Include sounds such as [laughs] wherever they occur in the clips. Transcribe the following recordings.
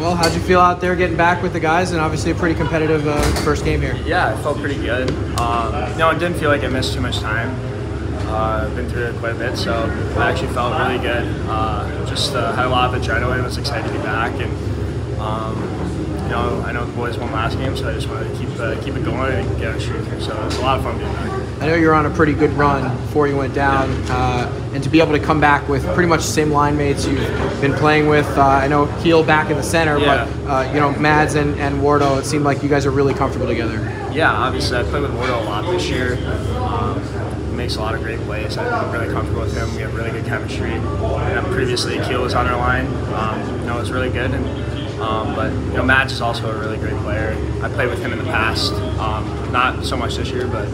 Well, how'd you feel out there getting back with the guys and obviously a pretty competitive uh, first game here? Yeah, it felt pretty good. Um, you know, it didn't feel like I missed too much time. Uh, I've been through it quite a bit, so I actually felt really good. Uh, just uh, had a lot of adrenaline, was excited to be back, and um, you know, I know the boys won last game, so I just wanted to keep uh, keep it going and get a streak. So it was a lot of fun. I know you're on a pretty good run before you went down, uh, and to be able to come back with pretty much the same line mates you've been playing with. Uh, I know Keel back in the center, Yeah. but uh, you know Mads and, and Wardo. It seemed like you guys are really comfortable together. Yeah, obviously I played with Wardo a lot this year. Um, makes a lot of great plays. I'm really comfortable with him. We have really good chemistry. And previously, Keel was on our line. Um, you know, it was really good. And um, but you know, Matt is also a really great player. I played with him in the past. Um, not so much this year, but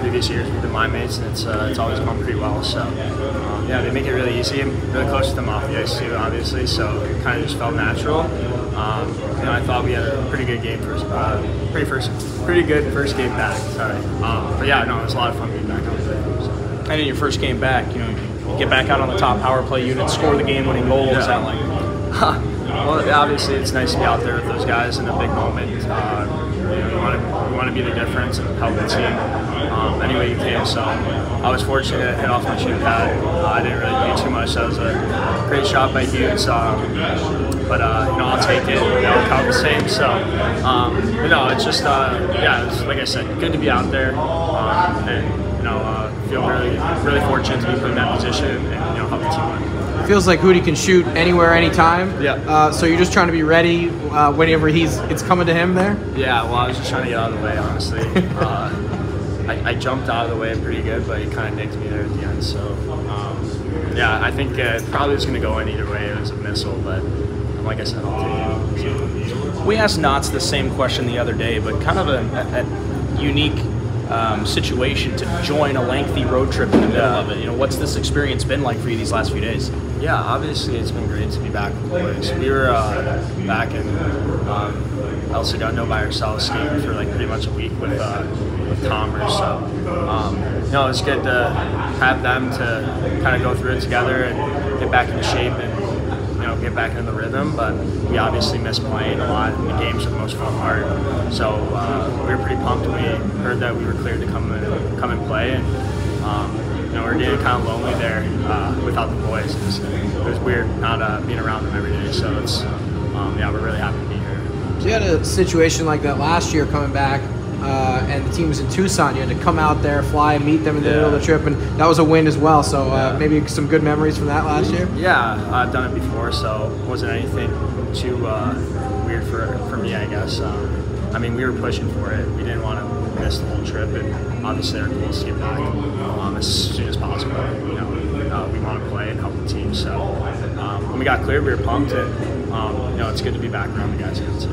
previous years we've been line mates, and it's uh, it's always gone pretty well. So um, yeah, they make it really easy. I'm really close to them off the ice too, obviously. So it kind of just felt natural. Um, you know, I thought we had a pretty good game first, uh, pretty first, pretty good first game back. Sorry, um, but yeah, no, it was a lot of fun being back out there. So. And in your first game back, you know, you get back out on the top power play unit, score the game-winning goal. Yeah. that like? [laughs] Well, obviously, it's nice to be out there with those guys in a big moment. Uh, you, know, you want to you be the difference and help the team um, any way you can. So I was fortunate to hit off my shin pad. Uh, I didn't really do too much. That was a great shot by Hughes. Um, but uh, you know, I'll take it. You know, count the same. So, um, but no, it's just uh, yeah, it's, like I said, good to be out there, um, and you know, uh, feel really really fortunate to be put in that position and you know help the team win. It feels like Hootie can shoot anywhere, anytime. Yeah. Uh, so you're just trying to be ready uh, whenever he's it's coming to him there. Yeah, well, I was just trying to get out of the way, honestly. [laughs] uh, I, I jumped out of the way pretty good, but he kind of nicked me there at the end. So, um, yeah, I think uh, it probably was going to go in either way. It was a missile, but like I said, I'll take it. So, We asked Knots the same question the other day, but kind of a, a, a unique um, situation to join a lengthy road trip in the middle Yeah. of it. You know, what's this experience been like for you these last few days? yeah, obviously it's been great to be back with the boys. We were uh, back in um, El Segundo by ourselves skating for like pretty much a week with uh, with Commerce. So um, you know, it's good to have them to kind of go through it together and get back into shape and get back into the rhythm. But we obviously miss playing a lot in the games for the most fun part. So uh, we were pretty pumped when we heard that we were cleared to come and come and play and. Um, you know, we were getting kind of lonely there uh, without the boys. It was, it was weird not uh, being around them every day. So it's, um, yeah, we're really happy to be here. So you had a situation like that last year coming back, uh, and the team was in Tucson. You had to come out there, fly, meet them in the Yeah. middle of the trip, and that was a win as well. So uh, Yeah. maybe some good memories from that last year. Yeah, I've done it before, so it wasn't anything too uh, weird for, for me, I guess. Um, I mean, we were pushing for it. We didn't want to miss the whole trip, and obviously our goal is to get back um, as soon as possible. You know, uh, we want to play and help the team. So um, when we got cleared, we were pumped, and um, you know, it's good to be back around the guys again. So.